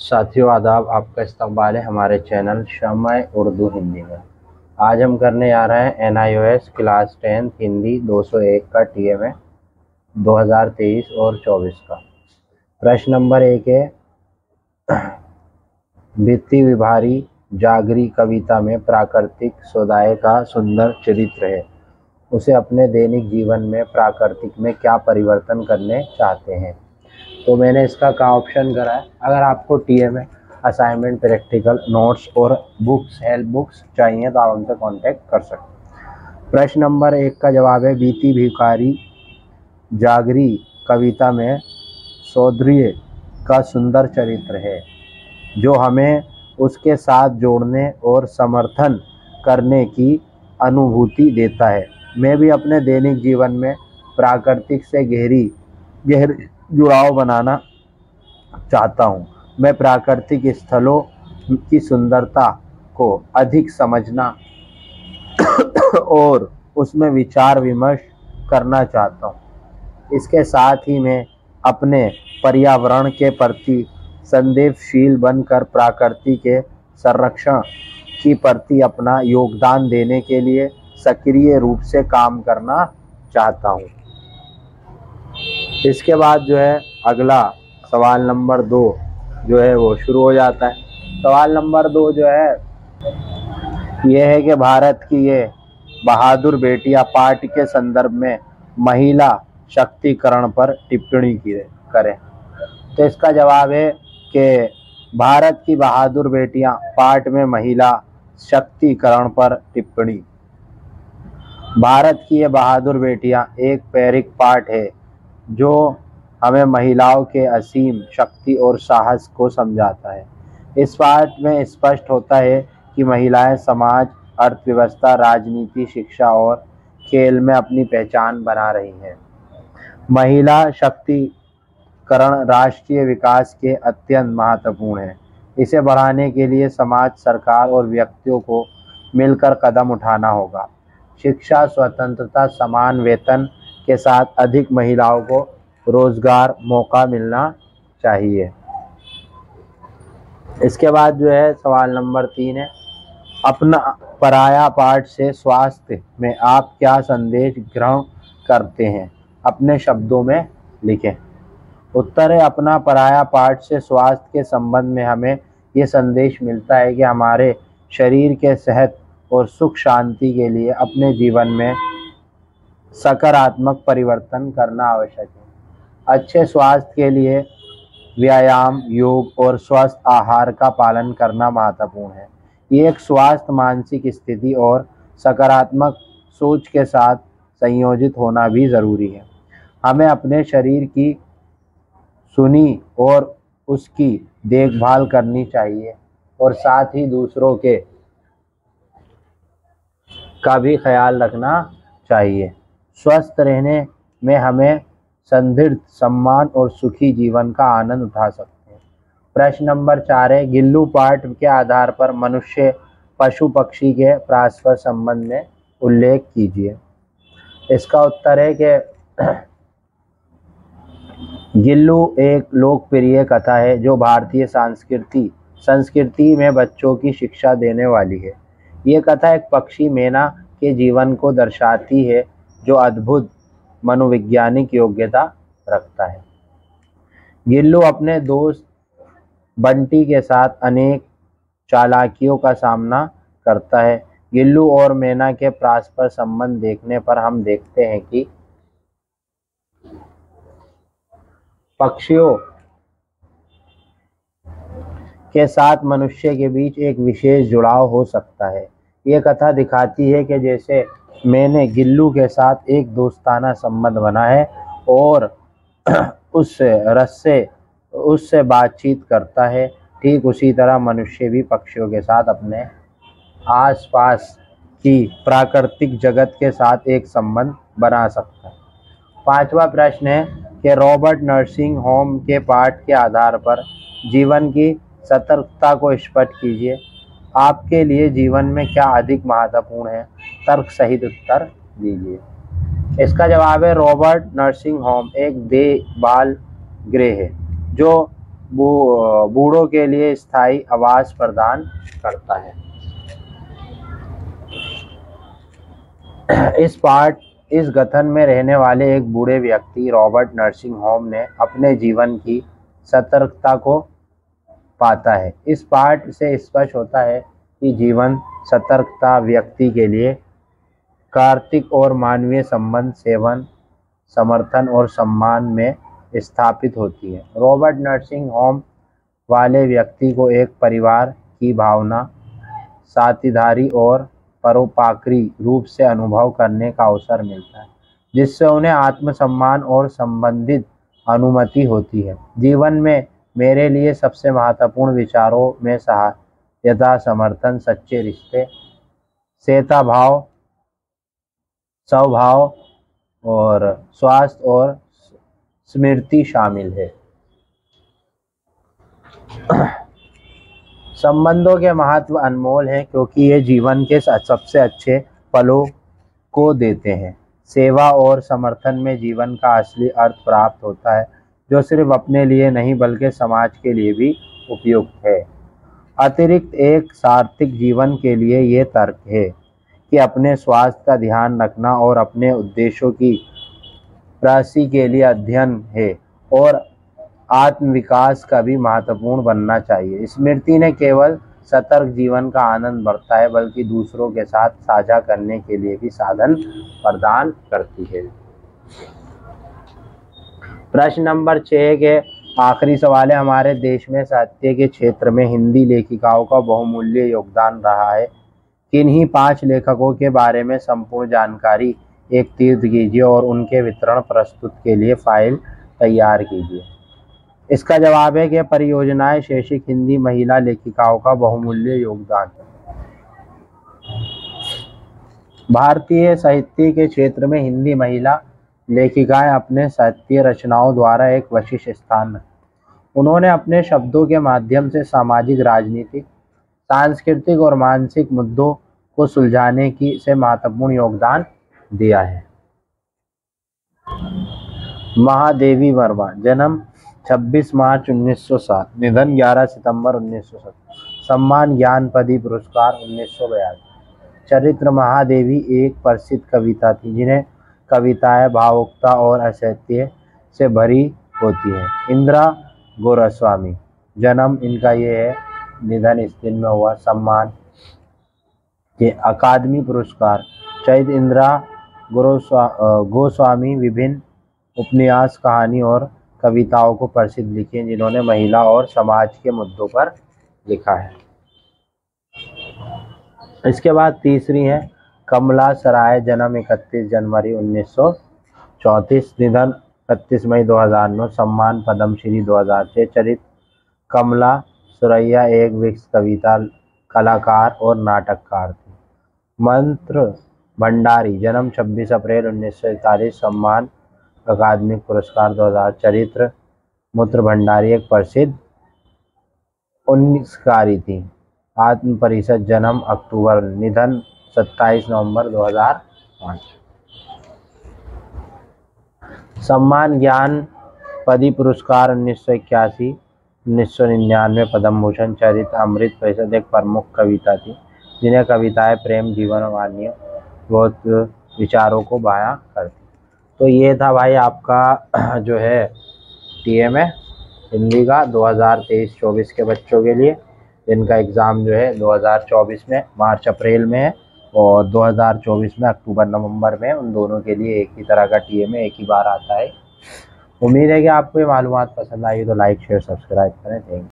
साथियों, आदाब, आपका इस्तकबाल है हमारे चैनल शमय उर्दू हिंदी में। आज हम करने जा रहे हैं N I O S class tenth Hindi 201 का टी एम है 2023 और 24 का। प्रश्न नंबर एक है भित्ति विभारी जागरी कविता में प्राकृतिक सौदाय का सुंदर चरित्र है। उसे अपने दैनिक जीवन में प्राकृतिक में क्या परिवर्तन करने चाहते हैं? तो मैंने इसका का ऑप्शन करा है? अगर आपको T M assignment practical notes और बुक्स हेल्प बुक्स चाहिए तो आप हमसे कांटेक्ट कर सकते प्रश्न नंबर एक का जवाब है, बीती भिखारी जागरी कविता में सौद्रिय का सुंदर चरित्र है, जो हमें उसके साथ जोड़ने और समर्थन करने की अनुभूति देता है। मैं भी अपने दैनिक जीवन में प्राकृतिक से गहरी गहरी जुड़ाव बनाना चाहता हूँ। मैं प्राकृतिक स्थलों की सुंदरता को अधिक समझना और उसमें विचार विमर्श करना चाहता हूँ। इसके साथ ही मैं अपने पर्यावरण के प्रति संदेशशील बनकर प्रकृति के संरक्षण की प्रति अपना योगदान देने के लिए सक्रिय रूप से काम करना चाहता हूँ। इसके बाद जो है अगला सवाल नंबर दो जो है वो शुरू हो जाता है। सवाल नंबर दो जो है, ये है कि भारत की ये बहादुर बेटियाँ पार्ट के संदर्भ में महिला शक्तिकरण पर टिप्पणी की करें। तो इसका जवाब है कि भारत की बहादुर बेटियाँ पार्ट में महिला शक्तिकरण पर टिप्पणी। भारत की ये बहादुर बेटियाँ एक पैरिक पार्ट है। जो हमें महिलाओं के असीम शक्ति और साहस को समझाता है। इस पाठ में स्पष्ट होता है कि महिलाएँ समाज, अर्थव्यवस्था, राजनीति, शिक्षा और खेल में अपनी पहचान बना रही हैं। महिला शक्तिकरण राष्ट्रीय विकास के अत्यंत महत्वपूर्ण है। इसे बढ़ाने के लिए समाज, सरकार और व्यक्तियों को मिलकर कदम उठाना होगा। शिक्षा, स्वतंत्रता, समान वेतन के साथ अधिक महिलाओं को रोज़गार मौका मिलना चाहिए। इसके बाद जो है, सवाल नंबर तीन है, अपना पराया पाठ से स्वास्थ्य में आप क्या संदेश ग्रहण करते हैं? अपने शब्दों में लिखें। उत्तर है, अपना पराया पाठ से स्वास्थ्य के संबंध में हमें ये संदेश मिलता है कि हमारे शरीर के सेहत और सुख शांति के लिए अपने जीवन में सकारात्मक परिवर्तन करना आवश्यक है। अच्छे स्वास्थ्य के लिए व्यायाम, योग और स्वस्थ आहार का पालन करना महत्वपूर्ण है। ये एक स्वास्थ्य, मानसिक स्थिति और सकारात्मक सोच के साथ संयोजित होना भी ज़रूरी है। हमें अपने शरीर की सुनी और उसकी देखभाल करनी चाहिए और साथ ही दूसरों के का भी ख्याल रखना चाहिए। स्वस्थ रहने में हमें संदिग्ध सम्मान और सुखी जीवन का आनंद उठा सकते हैं। प्रश्न नंबर चार है, गिल्लू पाठ के आधार पर मनुष्य, पशु पक्षी के परस्पर संबंध में उल्लेख कीजिए। इसका उत्तर है कि गिल्लू एक लोकप्रिय कथा है, जो भारतीय संस्कृति संस्कृति में बच्चों की शिक्षा देने वाली है। ये कथा एक पक्षी मैना के जीवन को दर्शाती है जो अद्भुत मनोवैज्ञानिक योग्यता रखता है। गिल्लू अपने दोस्त बंटी के साथ अनेक चालाकियों का सामना करता है। गिल्लू और मैना के परस्पर संबंध देखने पर हम देखते हैं कि पक्षियों के साथ मनुष्य के बीच एक विशेष जुड़ाव हो सकता है। ये कथा दिखाती है कि जैसे मैंने गिल्लू के साथ एक दोस्ताना संबंध बना है और उस रस से उससे बातचीत करता है। ठीक उसी तरह मनुष्य भी पक्षियों के साथ अपने आसपास की प्राकृतिक जगत के साथ एक संबंध बना सकता है। पांचवा प्रश्न है कि रॉबर्ट नर्सिंग होम के पाठ के आधार पर जीवन की सतर्कता को स्पष्ट कीजिए। आपके लिए जीवन में क्या अधिक महत्वपूर्ण है? तर्क सहित उत्तर दीजिए। इसका जवाब है, रॉबर्ट नर्सिंग होम, एक दे बाल गृह है, जो बूढ़ों के लिए स्थायी आवास प्रदान करता है। इस पार्ट, इस गठन में रहने वाले एक बूढ़े व्यक्ति, रॉबर्ट नर्सिंग होम ने अपने जीवन की सतर्कता को पाता है। इस पाठ से स्पष्ट होता है कि जीवन सतर्कता व्यक्ति के लिए कार्तिक और मानवीय संबंध, सेवन, समर्थन और सम्मान में स्थापित होती है। रॉबर्ट नर्सिंग होम वाले व्यक्ति को एक परिवार की भावना, साथीदारी और परोपकारी रूप से अनुभव करने का अवसर मिलता है, जिससे उन्हें आत्मसम्मान और संबंधित अनुमति होती है। जीवन में मेरे लिए सबसे महत्वपूर्ण विचारों में सहायता समर्थन, सच्चे रिश्ते, सेता भाव, स्वभाव और स्वास्थ्य और स्मृति शामिल है। संबंधों के महत्व अनमोल हैं क्योंकि ये जीवन के सबसे अच्छे पलों को देते हैं। सेवा और समर्थन में जीवन का असली अर्थ प्राप्त होता है। जो सिर्फ़ अपने लिए नहीं, बल्कि समाज के लिए भी उपयुक्त है। अतिरिक्त एक सार्थक जीवन के लिए ये तर्क है कि अपने स्वास्थ्य का ध्यान रखना और अपने उद्देश्यों की प्राप्ति के लिए अध्ययन है और आत्मविकास का भी महत्वपूर्ण बनना चाहिए। स्मृति ने केवल सतर्क जीवन का आनंद बढ़ता है, बल्कि दूसरों के साथ साझा करने के लिए भी साधन प्रदान करती है। प्रश्न नंबर छः के आखिरी सवाल है। हमारे देश में साहित्य के क्षेत्र में हिंदी लेखिकाओं का बहुमूल्य योगदान रहा है। किन्हीं पाँच लेखकों के बारे में संपूर्ण जानकारी एक तीर्थ कीजिए और उनके वितरण प्रस्तुत के लिए फ़ाइल तैयार कीजिए। इसका जवाब है कि परियोजनाएँ शैक्षिक हिंदी महिला लेखिकाओं का बहुमूल्य योगदान। भारतीय साहित्य के क्षेत्र में हिंदी महिला लेखिकाएँ अपने साहित्य रचनाओं द्वारा एक विशिष्ट स्थान उन्होंने अपने शब्दों के माध्यम से सामाजिक, राजनीतिक, सांस्कृतिक और मानसिक मुद्दों को सुलझाने की से महत्वपूर्ण योगदान दिया है। महादेवी वर्मा, जन्म 26 मार्च 1907 निधन 11 सितंबर 1970 सम्मान ज्ञानपदी पुरस्कार उन्नीस चरित्र महादेवी एक प्रसिद्ध कविता थी, जिन्हें कविताएँ, भावुकता और असत्य से भरी होती है। इंदिरा गोरास्वामी, जन्म इनका ये है, निधन इस दिन में हुआ, सम्मान के अकादमी पुरस्कार। चैत इंदिरा गोस्वामी, विभिन्न उपन्यास, कहानी और कविताओं को प्रसिद्ध लिखी जिन्होंने महिला और समाज के मुद्दों पर लिखा है। इसके बाद तीसरी है कमला सराय जन्म 31 जनवरी उन्नीस सौ चौंतीस, निधन इकतीस मई 2009 सम्मान पद्म श्री 2006 चरित कमला सुरैया एक विक्स कविता, कलाकार और नाटककार थी। मंत्र भंडारी, जन्म 26 अप्रैल उन्नीस सौ इकतालीस, सम्मान अकादमिक पुरस्कार 2000 चरित्र मूत्र भंडारी एक प्रसिद्ध उन्नीसकारी थी। आत्म परिषद जन्म अक्टूबर, निधन 27 नवंबर 2005 सम्मान, ज्ञान, पदी पुरस्कार उन्नीस सौ इक्यासी, उन्नीस सौ निन्यानवे पद्म भूषण चरित्र अमृत परिषद एक प्रमुख कविता थी, जिन्हें कविताएँ प्रेम, जीवन और वाणी बहुत विचारों को बयां करती। तो ये था भाई आपका जो है टी एम हिंदी का 2023-24 के बच्चों के लिए। जिनका एग्ज़ाम जो है 2024 में, मार्च अप्रैल में है। और 2024 में अक्टूबर, नवंबर में उन दोनों के लिए एक ही तरह का टी एक ही बार आता है। उम्मीद है कि आपको ये मालूम पसंद आई तो लाइक, शेयर, सब्सक्राइब करें। थैंक